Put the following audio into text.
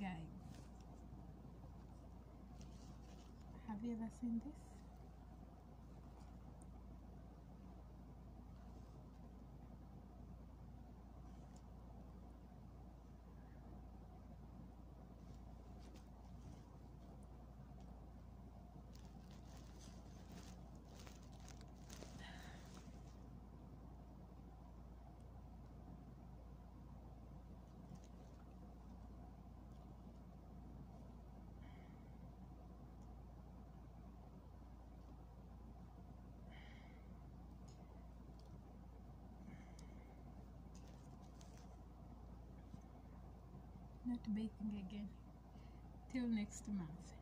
game. Have you ever seen this? Not baking again. Till next month